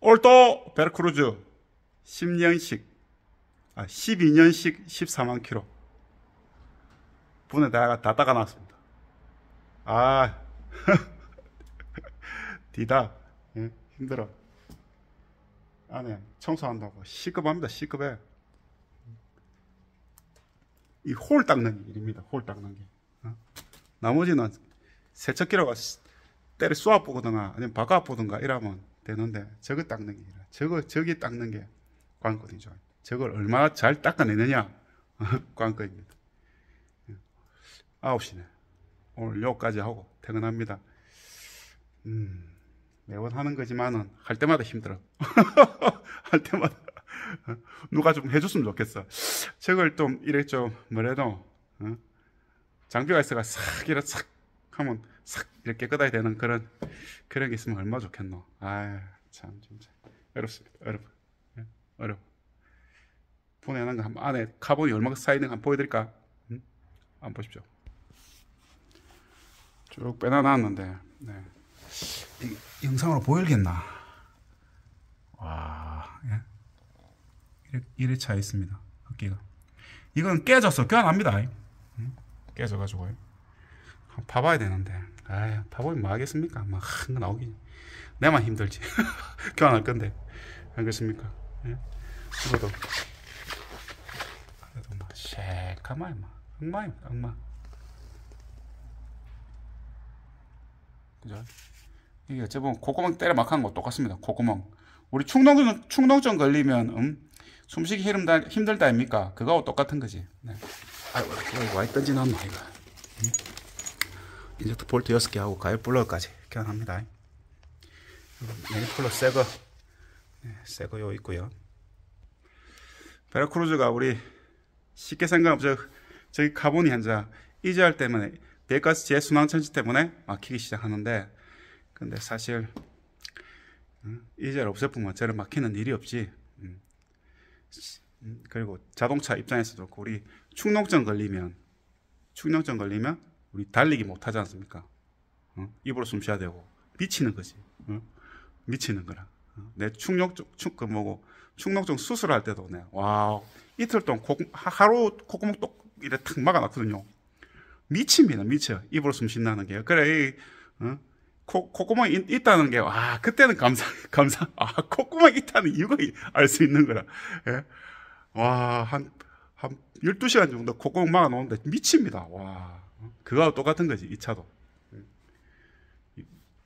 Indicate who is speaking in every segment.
Speaker 1: 올또 베르크루즈 10년씩 아 12년씩 14만 킬로 분에 다가 다 닦아 놨습니다. 아 디다 예? 힘들어. 안에 청소한다고 시급합니다. 시급해. 이 홀 닦는 일입니다. 홀 닦는 게. 어? 나머지는 세척기라고 때를 쏘아 보거든가 아니면 바꿔 보든가 이러면 되는데 저거 닦는 게 아니라 저거 저기 닦는 게 관건이죠. 저걸 얼마나 잘 닦아내느냐 관건입니다. 9시네. 오늘 요까지 하고 퇴근합니다. 음, 매번 하는 거지만은 할 때마다 힘들어. 할 때마다 누가 좀 해줬으면 좋겠어. 저걸 좀 이래 좀 뭐래도 어? 장비가 있어가 싹 이래 싹 하면 싹 이렇게 깨끗하게 되는 그런 그런 게 있으면 얼마나 좋겠노. 아참 진짜 어렵습니다. 어렵 예? 어렵. 보내는 거 한번 안에 카본이 얼마나 쌓이는 거 한번 보여드릴까? 응? 한번 보십시오. 쭉 빼놔놨는데 네. 이, 영상으로 보일겠나? 와, 예? 이래, 차 있습니다. 흡기가. 이건 깨졌어. 교환합니다. 응? 깨져가지고요. 봐봐야 되는데. 아유, 봐보면 뭐 하겠습니까? 막, 한거 나오긴. 내만 힘들지. 교환할 건데. 알겠습니까? 예? 이것도. 그래도 막, 새카마이, 막. 엉망이 엉망. 그죠? 이게 어찌 보면 콧구멍 때려 막한 거 똑같습니다. 콧구멍. 우리 충농증, 충농증 걸리면, 음, 숨쉬기 힘들다, 힘들다 아닙니까? 그거하고 똑같은 거지. 네. 아이고, 와이 던지놨노, 이거. 음? injector 볼트 6개 하고 가열 플러그까지 교환합니다. manifold 새거, 네, 새거 요 있고요. 베라크루즈가 우리 쉽게 생각하면 저, 저기 카본이 한자 EGR 때문에 배가스 재순환 장치 때문에 막히기 시작하는데 근데 사실 이젤 없애보면 저를 막히는 일이 없지. 음. 음, 그리고 자동차 입장에서도 우리 충농증 걸리면 충농증 걸리면 우리 달리기 못 하지 않습니까? 어? 입으로 숨 쉬어야 되고 미치는 거지. 어? 미치는 거라. 어? 내 충농증 충그 뭐고 충농증 수술할 때도 네. 와 이틀 동안 코, 하루 콧구멍 똑 이래 탁 막아놨거든요. 미칩니다, 미쳐. 입으로 숨 쉰다는 게. 그래, 이, 어? 코, 콧구멍이 있, 다는 게, 와, 그때는 감사, 감사, 아, 콧구멍이 있다는 이유가 알 수 있는 거라. 예? 와, 한, 한 12시간 정도 콧구멍 막아 놓는데 미칩니다. 와. 그거하고 똑같은 거지, 이 차도.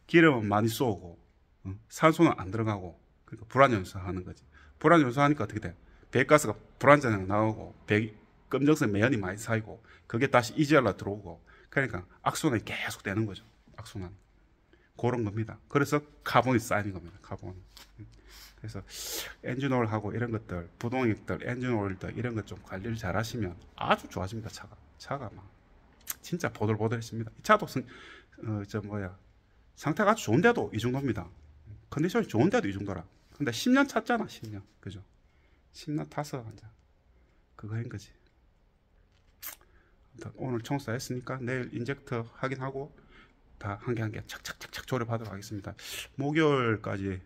Speaker 1: 기름은 많이 쏘고, 어? 산소는 안 들어가고, 그러니까 불안연소 하는 거지. 불안연소 하니까 어떻게 돼? 배가스가 불안전형 나오고, 배, 검정색 매연이 많이 쌓이고, 그게 다시 이지알라 들어오고, 그러니까 악순환이 계속 되는 거죠. 악순환. 그런 겁니다. 그래서 카본이 쌓이는 겁니다. 카본. 그래서 엔진오일 하고 이런 것들, 부동액들, 엔진오일들 이런 것 좀 관리를 잘 하시면 아주 좋아집니다. 차가. 차가 막 진짜 보들보들했습니다. 이 차도 승, 어, 저 뭐야 상태가 아주 좋은데도 이 정도입니다. 컨디션이 좋은데도 이 정도라. 근데 10년 찼잖아, 10년. 그죠? 10년 타서 이제 그거 한 거지. 오늘 청소했으니까 내일 인젝터 확인하고 다 한 개 한 개 착착착착 조립하도록 하겠습니다. 목요일까지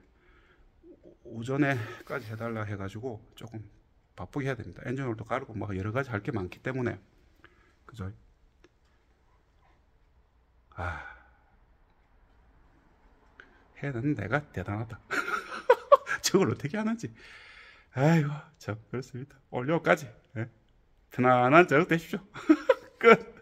Speaker 1: 오전에까지 해달라 해가지고 조금 바쁘게 해야 됩니다. 엔진오일도 가르고 뭐 여러 가지 할 게 많기 때문에 그죠? 아 해는 내가 대단하다. 저걸 어떻게 하는지. 아이고 참 그렇습니다. 오늘 여기까지. 네. 편안한 저녁 되십시오. 끝.